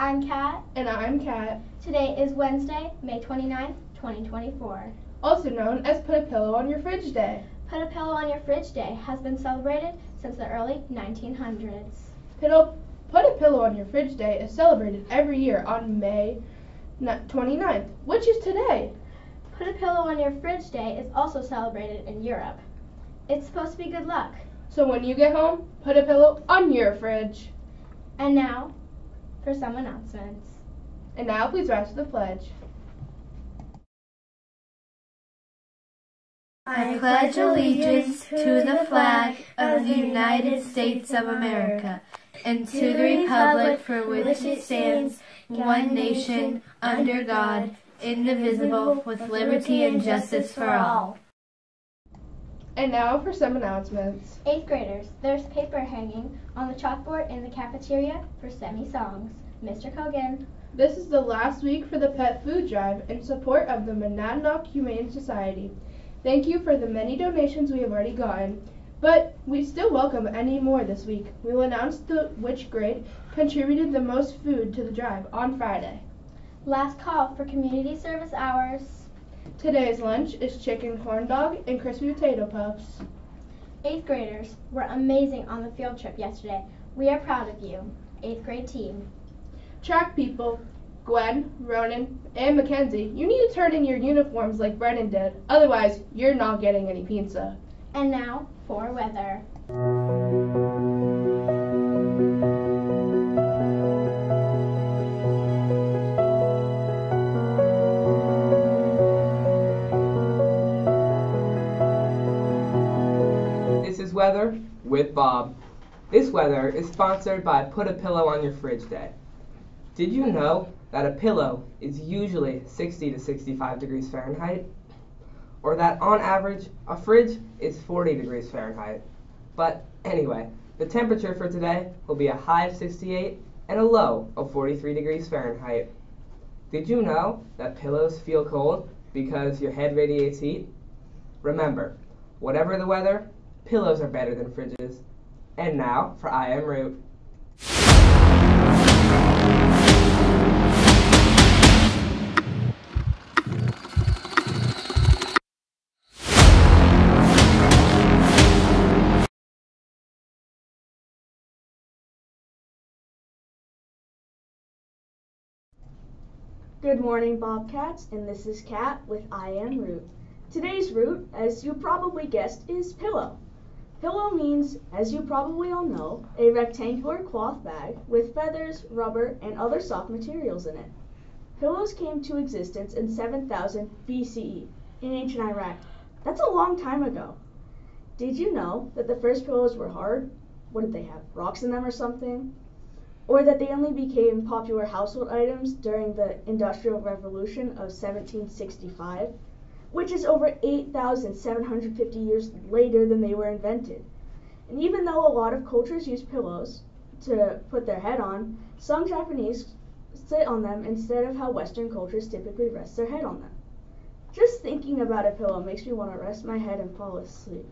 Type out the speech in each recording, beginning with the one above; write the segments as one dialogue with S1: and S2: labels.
S1: I'm Kat.
S2: And I'm Kat.
S1: Today is Wednesday, May 29th, 2024.
S2: Also known as Put a Pillow on Your Fridge Day.
S1: Put a Pillow on Your Fridge Day has been celebrated since the early 1900s.
S2: Pillow, Put a Pillow on Your Fridge Day is celebrated every year on May 29th, which is today.
S1: Put a Pillow on Your Fridge Day is also celebrated in Europe. It's supposed to be good luck.
S2: So when you get home, put a pillow on your fridge.
S1: And now, for some announcements.
S2: And now please rise to the pledge.
S3: I pledge allegiance to the flag of the United States of America and to the republic for which it stands, one nation, under God, indivisible, with liberty and justice for all.
S2: And now for some announcements.
S1: Eighth graders, there's paper hanging on the chalkboard in the cafeteria for semi-songs. Mr. Kogan.
S2: This is the last week for the pet food drive in support of the Monadnock Humane Society. Thank you for the many donations we have already gotten, but we still welcome any more this week. We will announce the, which grade contributed the most food to the drive on Friday.
S1: Last call for community service hours.
S2: Today's lunch is chicken corn dog and crispy potato puffs.
S1: Eighth graders were amazing on the field trip yesterday. We are proud of you, eighth grade team.
S2: Track people, Gwen, Ronan, and Mackenzie, you need to turn in your uniforms like Brennan did. Otherwise, you're not getting any pizza.
S1: And now for weather.
S4: Weather with Bob. This weather is sponsored by Put a Pillow on Your Fridge Day. Did you know that a pillow is usually 60 to 65 degrees Fahrenheit? Or that on average, a fridge is 40 degrees Fahrenheit? But anyway, the temperature for today will be a high of 68 and a low of 43 degrees Fahrenheit. Did you know that pillows feel cold because your head radiates heat? Remember, whatever the weather, pillows are better than fridges. And now for I Am Root.
S5: Good morning, Bobcats, and this is Kat with I Am Root. Today's root, as you probably guessed, is pillow. Pillow means, as you probably all know, a rectangular cloth bag with feathers, rubber, and other soft materials in it. Pillows came to existence in 7000 BCE in ancient Iraq. That's a long time ago. Did you know that the first pillows were hard? What did they have? Rocks in them or something? Or that they only became popular household items during the Industrial Revolution of 1765? Which is over 8,750 years later than they were invented. And even though a lot of cultures use pillows to put their head on, some Japanese sit on them instead of how Western cultures typically rest their head on them. Just thinking about a pillow makes me want to rest my head and fall asleep.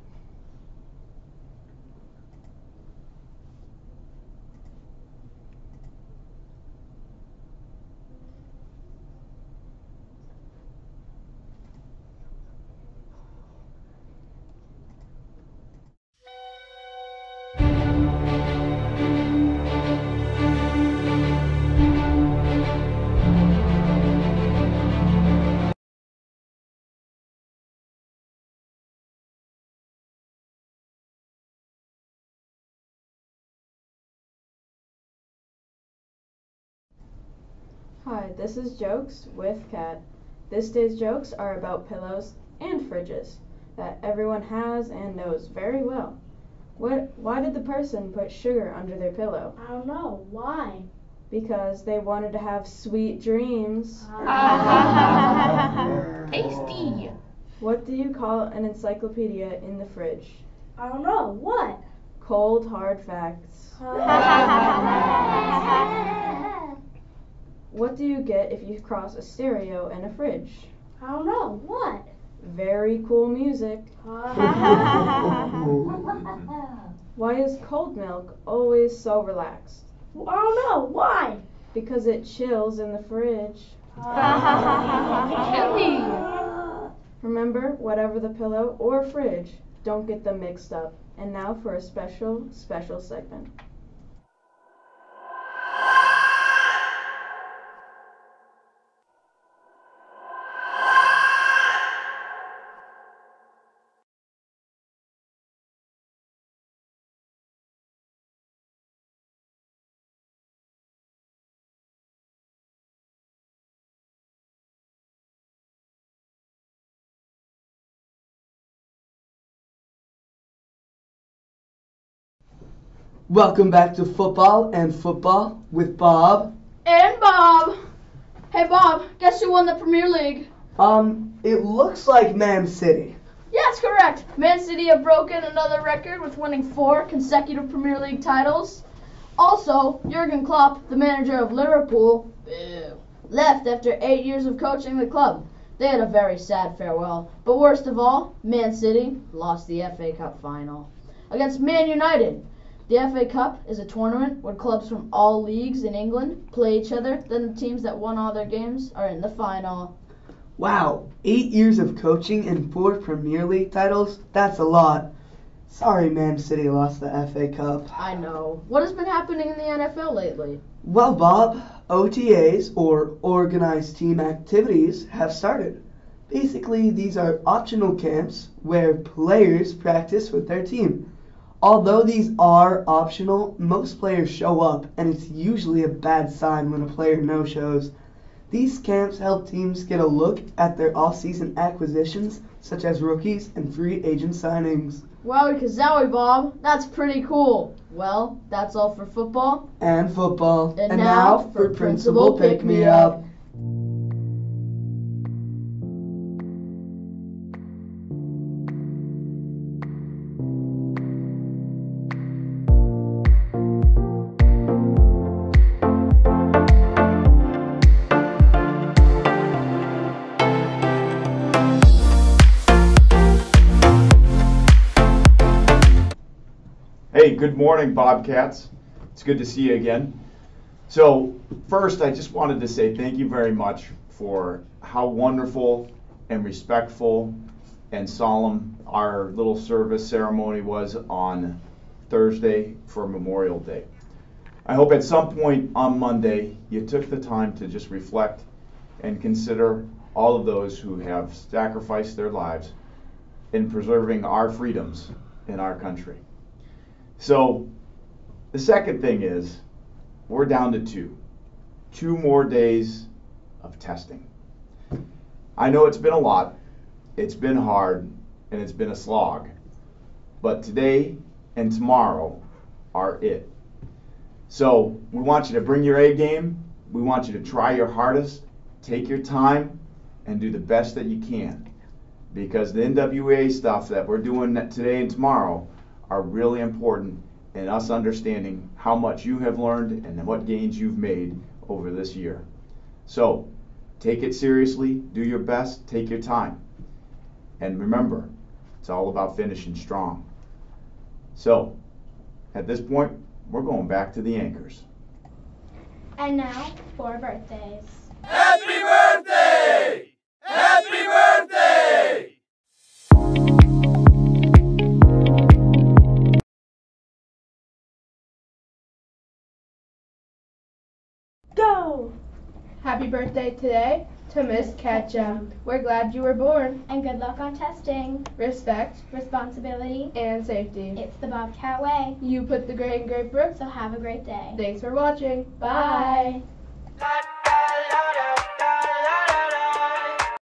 S6: Hi, this is Jokes with Kat. This day's jokes are about pillows and fridges that everyone has and knows very well. What, why did the person put sugar under their pillow?
S5: I don't know. Why?
S6: Because they wanted to have sweet dreams.
S2: Tasty.
S6: What do you call an encyclopedia in the fridge?
S5: I don't know. What?
S6: Cold hard facts. What do you get if you cross a stereo and a fridge?
S5: I don't know. What?
S6: Very cool music. Why is cold milk always so relaxed?
S5: I don't know. Why?
S6: Because it chills in the fridge. Remember, whatever the pillow or fridge, don't get them mixed up. And now for a special, special segment.
S7: Welcome back to football and football with Bob.
S8: And Bob. Hey Bob, guess who won the Premier League?
S7: Um, it looks like Man City.
S8: Yes, correct. Man City have broken another record with winning four consecutive Premier League titles. Also, Jurgen Klopp, the manager of Liverpool, left after eight years of coaching the club. They had a very sad farewell. But worst of all, Man City lost the FA Cup final against Man United. The FA Cup is a tournament where clubs from all leagues in England play each other. Then the teams that won all their games are in the final.
S7: Wow, eight years of coaching and four Premier League titles? That's a lot. Sorry, Man City lost the FA Cup.
S8: I know. What has been happening in the NFL lately?
S7: Well, Bob, OTAs, or Organized Team Activities, have started. Basically, these are optional camps where players practice with their team. Although these are optional, most players show up, and it's usually a bad sign when a player no shows. These camps help teams get a look at their off-season acquisitions, such as rookies and free agent signings.
S8: Wowie kazowie, Bob. That's pretty cool. Well, that's all for football.
S7: And football.
S8: And now for Principal Pick Me Up.
S9: Good morning, Bobcats. It's good to see you again. So, first, I just wanted to say thank you very much for how wonderful and respectful and solemn our little service ceremony was on Thursday for Memorial Day. I hope at some point on Monday you took the time to just reflect and consider all of those who have sacrificed their lives in preserving our freedoms in our country. So, the second thing is, we're down to two. Two more days of testing. I know it's been a lot, it's been hard, and it's been a slog. But today and tomorrow are it. So, we want you to bring your A game. We want you to try your hardest, take your time, and do the best that you can. Because the NWEA stuff that we're doing today and tomorrow are really important in us understanding how much you have learned and what gains you've made over this year. So, take it seriously, do your best, take your time. And remember, it's all about finishing strong. So, at this point, we're going back to the anchors.
S1: And now for birthdays.
S10: Happy birthday!
S2: Happy birthday today to Miss Ketchum. We're glad you were born.
S1: And good luck on testing.
S2: Respect
S1: Responsibility.
S2: and safety.
S1: It's the Bobcat way.
S2: You put the great in Great Brook.
S1: So have a great day.
S2: Thanks for watching.
S1: Bye.